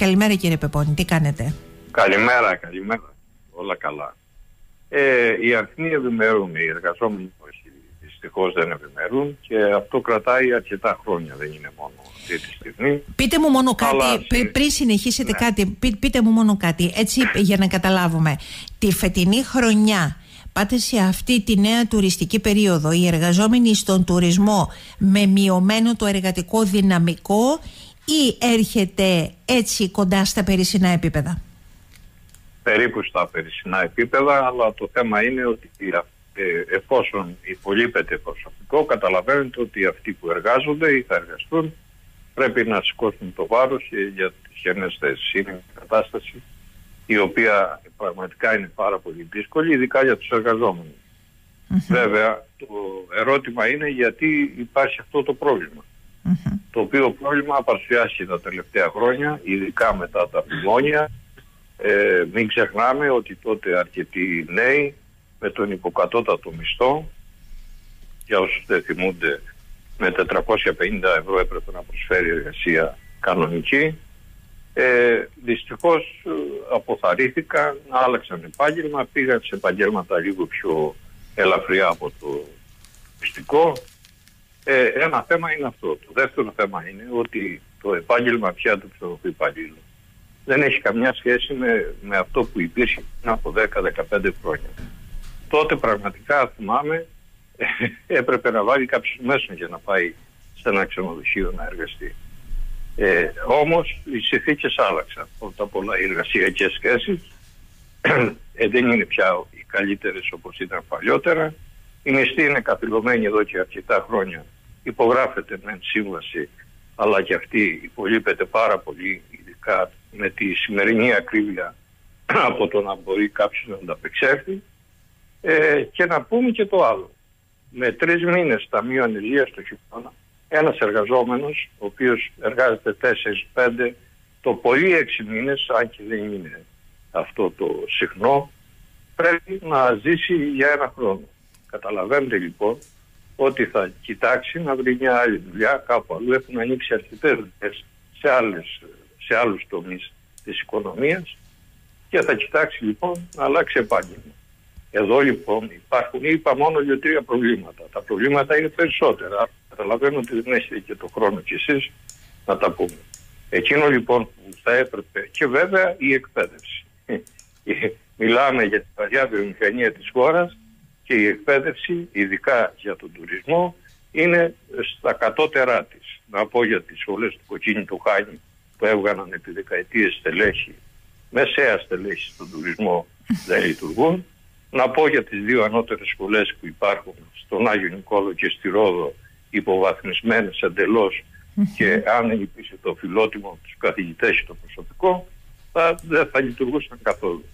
Καλημέρα κύριε Πεπώνη, τι κάνετε; Καλημέρα, καλημέρα. Όλα καλά. Ε, οι αριθμοί ευημερούν, οι εργαζόμενοι δυστυχώς δεν ευημερούν και αυτό κρατάει αρκετά χρόνια, δεν είναι μόνο αυτή τη στιγμή. Πείτε μου μόνο κάτι, πριν συνεχίσετε ναι. κάτι, πείτε μου μόνο κάτι, έτσι για να καταλάβουμε. Τη φετινή χρονιά πάτε σε αυτή τη νέα τουριστική περίοδο οι εργαζόμενοι στον τουρισμό με μειωμένο το εργατικό δυναμικό ή έρχεται έτσι κοντά στα περισσυνά επίπεδα; Περίπου στα περισσυνά επίπεδα, αλλά το θέμα είναι ότι ε, εφόσον υπολείπεται προσωπικό, καταλαβαίνετε ότι αυτοί που εργάζονται ή θα εργαστούν πρέπει να σηκώσουν το βάρος για τις γενές θέσεις. Είναι μια κατάσταση η οποία πραγματικά είναι πάρα πολύ δύσκολη, ειδικά για τους εργαζομενους Βέβαια, το ερώτημα είναι γιατί υπάρχει αυτό το προβλημα Το οποίο πρόβλημα παρουσιάσει τα τελευταία χρόνια, ειδικά μετά τα μνημόνια. Ε, μην ξεχνάμε ότι τότε αρκετοί νέοι με τον υποκατώτατο μισθό, για όσους δεν θυμούνται, με 450 ευρώ έπρεπε να προσφέρει εργασία κανονική. Ε, δυστυχώς ε, αποθαρρύθηκαν, άλλαξαν επάγγελμα, πήγαν σε επαγγέλματα λίγο πιο ελαφριά από το πιστικό. Ε, ένα θέμα είναι αυτό. Το δεύτερο θέμα είναι ότι το επάγγελμα πια του ψηφιακού υπαλλήλου δεν έχει καμιά σχέση με, με αυτό που υπήρχε πριν από 10-15 χρόνια τότε πραγματικά θυμάμαι έπρεπε να βάλει κάποιους μέσους για να πάει σε ένα ξενοδοχείο να εργαστεί. Ε, όμως οι συνθήκες άλλαξαν. Πρώτα απ' όλα οι εργασιακές σχέσεις ε, δεν είναι πια οι καλύτερες όπως ήταν παλιότερα. Η μισθή είναι καθυλωμένη εδώ και αρκετά χρόνια. Υπογράφεται με σύμβαση αλλά και αυτή υπολείπεται πάρα πολύ ειδικά με τη σημερινή ακρίβεια από το να μπορεί κάποιος να ανταπεξέλθει. Ε, και να πούμε και το άλλο. Με τρεις μήνες ταμείο ανεργία το χειμώνα, ένας εργαζόμενος, ο οποίος εργάζεται 4-5, το πολύ 6 μήνες, αν και δεν είναι αυτό το συχνό, πρέπει να ζήσει για ένα χρόνο. Καταλαβαίνετε λοιπόν ότι θα κοιτάξει να βρει μια άλλη δουλειά κάπου αλλού. Έχουν ανοίξει αρκετές δουλειές σε, άλλες, σε άλλους τομείς της οικονομίας και θα κοιτάξει λοιπόν να αλλάξει επάγγελμα. Εδώ λοιπόν υπάρχουν, είπα μόνο δύο-τρία προβλήματα. Τα προβλήματα είναι περισσότερα. Καταλαβαίνω ότι δεν έχετε και το χρόνο κι εσείς να τα πούμε. Εκείνο λοιπόν που θα έπρεπε και βέβαια η εκπαίδευση. Μιλάμε για την παλιά βιομηχανία της χώρας και η εκπαίδευση, ειδικά για τον τουρισμό, είναι στα κατώτερά της. Να πω για τις σχολές του Κοκκίνη του Χάνη που έβγαναν επί δεκαετίες στελέχη, μεσαία στελέχη στον τουρισμό δεν λειτουργούν να πω για τις δύο ανώτερες σχολές που υπάρχουν στον Άγιο Νικόλο και στη Ρόδο υποβαθμισμένες και αν υπήρχε το φιλότιμο τους καθηγητές και το προσωπικό θα, δεν θα λειτουργούσαν καθόλου.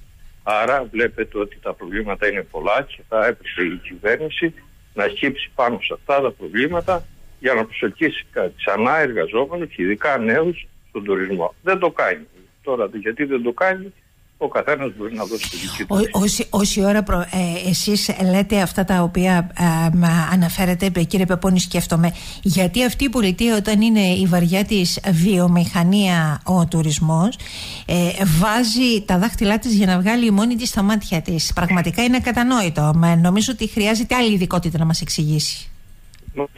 Άρα βλέπετε ότι τα προβλήματα είναι πολλά και θα έπρεπε η κυβέρνηση να χύψει πάνω σε αυτά τα προβλήματα για να προσελκύσει ξανά εργαζόμενους και ειδικά νέους στον τουρισμό. Δεν το κάνει. Τώρα γιατί δεν το κάνει; Ο καθένας μπορεί να δώσει τη δική του. Όση, όση ώρα προ, ε, εσείς λέτε αυτά τα οποία ε, αναφέρετε κύριε Πεπώνη σκέφτομαι. Γιατί αυτή η πολιτεία όταν είναι η βαριά της βιομηχανία ο τουρισμός ε, βάζει τα δάχτυλά της για να βγάλει μόνη της τα μάτια της. Πραγματικά είναι κατανόητο Μα νομίζω ότι χρειάζεται άλλη ειδικότητα να μας εξηγήσει.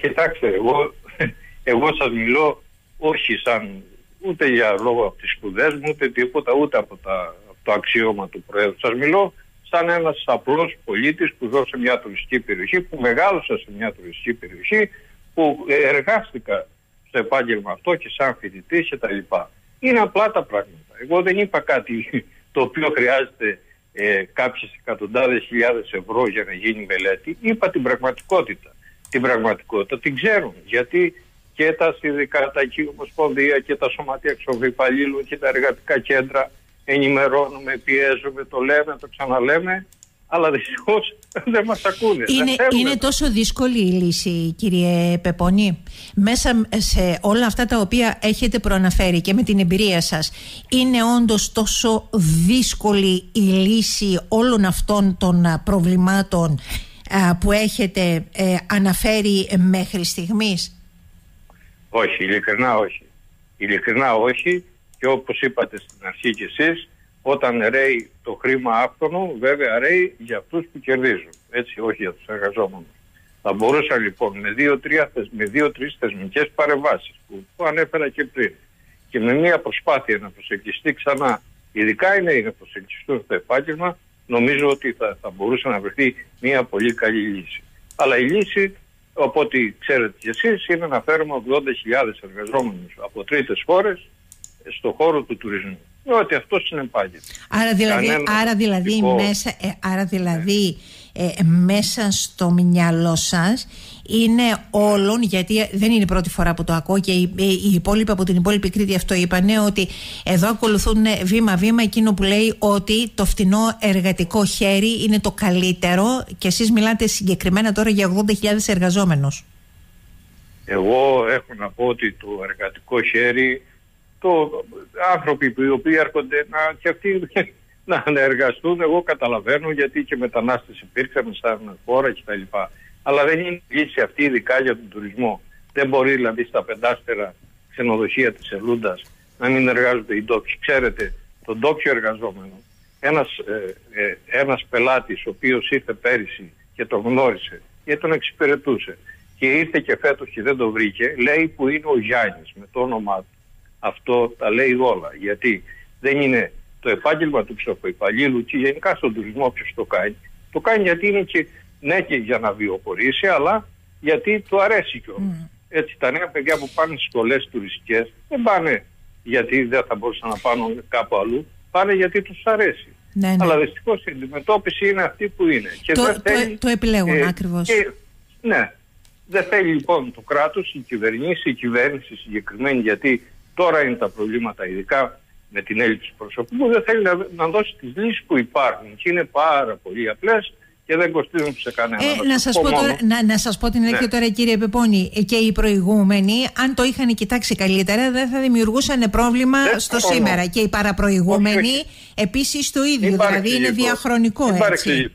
Κοιτάξτε εγώ, εγώ σας μιλώ όχι σαν ούτε για λόγω από τις σπουδές μου ούτε τίποτα ούτε από τα το αξίωμα του Προέδρου. Σας μιλώ σαν ένας απλός πολίτης που ζω σε μια τουριστική περιοχή, που μεγάλωσα σε μια τουριστική περιοχή, που εργάστηκα στο επάγγελμα αυτό και σαν φοιτητή και τα λοιπά. Είναι απλά τα πράγματα. Εγώ δεν είπα κάτι το οποίο χρειάζεται ε, κάποιες εκατοντάδες χιλιάδες ευρώ για να γίνει μελέτη. Είπα την πραγματικότητα. Την πραγματικότητα την ξέρουν. Γιατί και τα συνδικάτα και η Ομοσπονδία και τα σωματεία εξωβηπαλλήλων και τα εργατικά κέντρα ενημερώνουμε, πιέζουμε, το λέμε, το ξαναλέμε, αλλά δυστυχώς δεν μας ακούνε. Είναι, είναι τόσο δύσκολη η λύση, κύριε Πεπονή. Μέσα σε όλα αυτά τα οποία έχετε προαναφέρει και με την εμπειρία σας, είναι όντως τόσο δύσκολη η λύση όλων αυτών των προβλημάτων που έχετε ε, αναφέρει μέχρι στιγμής; Όχι, ειλικρινά όχι. Ειλικρινά όχι Και όπως είπατε στην αρχή κι εσείς, όταν ρέει το χρήμα άφθονο, βέβαια ρέει για αυτούς που κερδίζουν, έτσι, όχι για τους εργαζόμενους. Θα μπορούσα λοιπόν με δύο-τρεις δύο, θεσμικές παρεμβάσεις που, που ανέφερα και πριν και με μια προσπάθεια να προσεγγιστεί ξανά, ειδικά οι νέοι να προσεγγιστούν στο επάγγελμα, νομίζω ότι θα, θα μπορούσε να βρεθεί μια πολύ καλή λύση. Αλλά η λύση, από ό,τι ξέρετε κι εσείς, είναι να φέρουμε 80.000 εργαζόμενους από τρίτες χώρες στον χώρο του τουρισμού. Ότι αυτό συνεπάγεται. Άρα δηλαδή, άρα δηλαδή, μέσα, ε, άρα δηλαδή ε, μέσα στο μυαλό σας είναι όλων, γιατί δεν είναι η πρώτη φορά που το ακούω και οι, οι υπόλοιποι από την υπόλοιπη Κρήτη αυτό είπανε ότι εδώ ακολουθούν βήμα-βήμα εκείνο που λέει ότι το φτηνό εργατικό χέρι είναι το καλύτερο και εσείς μιλάτε συγκεκριμένα τώρα για 80.000 εργαζόμενους. Εγώ έχω να πω ότι το εργατικό χέρι, το άνθρωποι που οι οποίοι έρχονται να, και αυτοί να εργαστούν, εγώ καταλαβαίνω γιατί και μετανάστες υπήρξαν σαν χώρα κτλ. Αλλά δεν είναι λύση αυτή ειδικά για τον τουρισμό. Δεν μπορεί δηλαδή στα πεντάστερα ξενοδοχεία της Ελούντας να μην εργάζονται οι ντόπιοι. Ξέρετε, τον ντόπιο εργαζόμενο, ένας, ε, ε, ένας πελάτης ο οποίος ήρθε πέρυσι και τον γνώρισε και τον εξυπηρετούσε και ήρθε και φέτος και δεν το βρήκε, λέει που είναι ο Γιάννης με το όνομά του. Αυτό τα λέει όλα. Γιατί δεν είναι το επάγγελμα του ψοφοϊπαλλήλου και γενικά στον τουρισμό ποιο το κάνει. Το κάνει γιατί είναι και ναι και για να βιοπορήσει, αλλά γιατί του αρέσει κιόλα. Mm. Έτσι, τα νέα παιδιά που πάνε στις σχολές τουριστικές δεν πάνε γιατί δεν θα μπορούσαν να πάνε κάπου αλλού, πάνε γιατί τους αρέσει. Ναι, ναι. Αλλά δυστυχώς η αντιμετώπιση είναι αυτή που είναι. Και το, δεν θέλει, το, το επιλέγουν ε, ακριβώς. Ναι. Δεν θέλει λοιπόν το κράτος, η κυβερνήση, η κυβέρνηση συγκεκριμένη, γιατί τώρα είναι τα προβλήματα, ειδικά με την έλλειψη προσωπικού, δεν θέλει να, να δώσει τις λύσεις που υπάρχουν. Και είναι πάρα πολύ απλές και δεν κοστίζουν σε κανένα. Ε, να, σας πω, τώρα, να, να σας πω την αλήθεια ναι. τώρα κύριε Πεπώνη ε, και οι προηγούμενοι αν το είχαν κοιτάξει καλύτερα δεν θα δημιουργούσαν πρόβλημα στο σήμερα και οι παραπροηγούμενοι επίσης το ίδιο δηλαδή είναι διαχρονικό έτσι.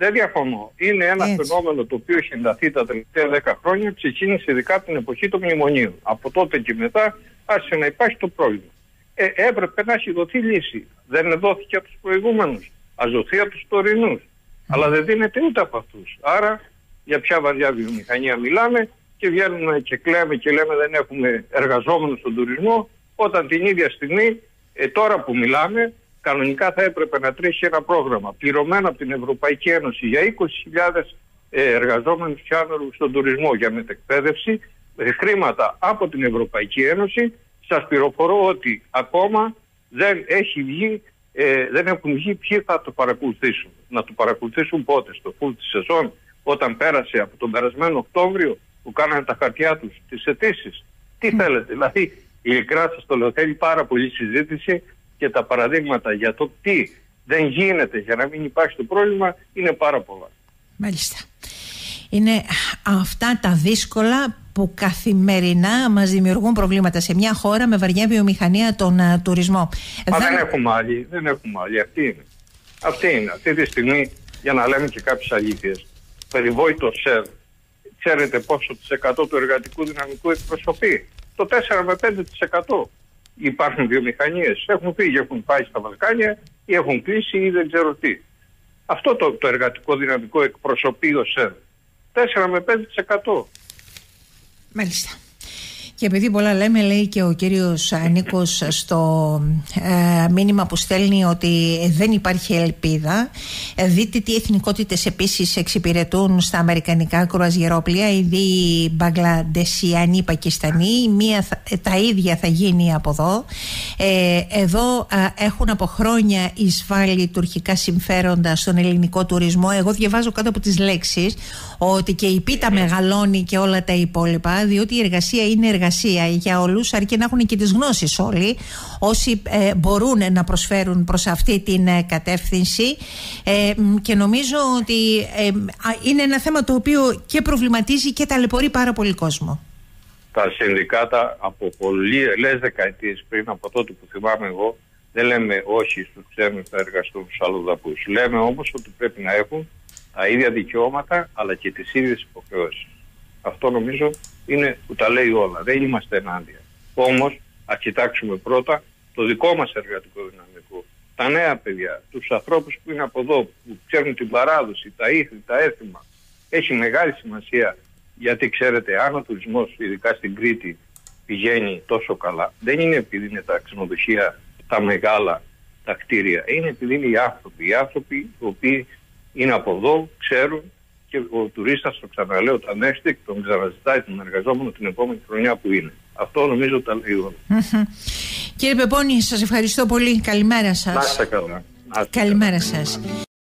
Δεν διαφωνώ. Είναι ένα Έτσι. φαινόμενο το οποίο έχει ενταθεί τα τελευταία 10 χρόνια, ξεκίνησε ειδικά την εποχή των μνημονίων. Από τότε και μετά άρχισε να υπάρχει το πρόβλημα. Ε, έπρεπε να έχει δοθεί λύση. Δεν δόθηκε από τους προηγούμενους. Α δοθεί από τους τωρινούς αλλά δεν δίνεται ούτε από αυτούς. Άρα για ποια βαριά βιομηχανία μιλάμε και βγαίνουμε και κλαίμε και λέμε δεν έχουμε εργαζόμενους στον τουρισμό όταν την ίδια στιγμή ε, τώρα που μιλάμε κανονικά θα έπρεπε να τρέχει ένα πρόγραμμα πληρωμένο από την Ευρωπαϊκή Ένωση για 20.000 ε, εργαζόμενους και άνεργους στον τουρισμό για μετεκπαίδευση ε, χρήματα από την Ευρωπαϊκή Ένωση σας πληροφορώ ότι ακόμα δεν έχει βγει ε, δεν έχουν βγει ποιοι θα το παρακολουθήσουν. Να το παρακολουθήσουν πότε, στο full της σεζόν, όταν πέρασε από τον περασμένο Οκτώβριο που κάνανε τα χαρτιά τους τις αιτήσεις. Τι θέλετε, δηλαδή ειλικρινά σας το λέω, θέλει πάρα πολύ συζήτηση και τα παραδείγματα για το τι δεν γίνεται για να μην υπάρχει το πρόβλημα είναι πάρα πολλά. Μάλιστα. Είναι αυτά τα δύσκολα που καθημερινά μας δημιουργούν προβλήματα σε μια χώρα με βαριά βιομηχανία τον uh, τουρισμό. Μα δεν... έχουμε άλλη, δεν έχουμε άλλη. Αυτή είναι. Αυτή είναι. Αυτή τη στιγμή, για να λέμε και κάποιες αλήθειες, περιβόητο ΣΕΒ, ξέρετε πόσο της εκατό του εργατικού δυναμικού εκπροσωπεί. Το 4 με 5%. Υπάρχουν βιομηχανίες, έχουν φύγει, έχουν πάει στα Βαλκάνια ή έχουν κλείσει ή δεν ξέρω τι. Αυτό το, το εργατικό δυναμικό εκπροσωπεί ο ΣΕΒ. 4 με 5%. Μάλιστα. Και επειδή πολλά λέμε, λέει και ο κύριος Νίκος στο ε, μήνυμα που στέλνει ότι δεν υπάρχει ελπίδα. Ε, δείτε τι εθνικότητες επίσης εξυπηρετούν στα αμερικανικά κρουαζιερόπλια, ήδη Μπαγκλαντεσιανοί, Πακιστανοί, μία, τα ίδια θα γίνει από εδώ. Ε, εδώ έχουν από χρόνια εισβάλλει τουρκικά συμφέροντα στον ελληνικό τουρισμό. Εγώ διαβάζω κάτω από τις λέξεις ότι και η πίτα μεγαλώνει και όλα τα υπόλοιπα, διότι η εργασία είναι εργασία εργασία για όλους, αρκεί να έχουν και τις γνώσεις όλοι, όσοι ε, μπορούν να προσφέρουν προς αυτή την ε, κατεύθυνση. Ε, και νομίζω ότι ε, είναι ένα θέμα το οποίο και προβληματίζει και ταλαιπωρεί πάρα πολύ κόσμο. Τα συνδικάτα από πολλέ δεκαετίες πριν από τότε που θυμάμαι εγώ, δεν λέμε όχι στους ξένους θα εργαστούν στους αλλοδαπούς. Λέμε όμως ότι πρέπει να έχουν τα ίδια δικαιώματα αλλά και τις ίδιες υποχρεώσεις. Αυτό νομίζω είναι που τα λέει όλα. Δεν είμαστε ενάντια. Όμως, ας κοιτάξουμε πρώτα το δικό μας εργατικό δυναμικό, τα νέα παιδιά, τους ανθρώπους που είναι από εδώ, που ξέρουν την παράδοση, τα ήθη, τα έθιμα, έχει μεγάλη σημασία γιατί ξέρετε αν ο τουρισμός ειδικά στην Κρήτη πηγαίνει τόσο καλά δεν είναι επειδή είναι τα ξενοδοχεία τα μεγάλα τα κτίρια είναι επειδή είναι οι άνθρωποι οι άνθρωποι οι οποίοι είναι από εδώ, ξέρουν και ο τουρίστας, το ξαναλέω, τα και τον ξαναζητάει τον εργαζόμενο την επόμενη χρονιά που είναι. Αυτό νομίζω τα λέει όλα. Κύριε Πεπώνη, σας ευχαριστώ πολύ. Καλημέρα σας. Να καλά. Καλημέρα σας.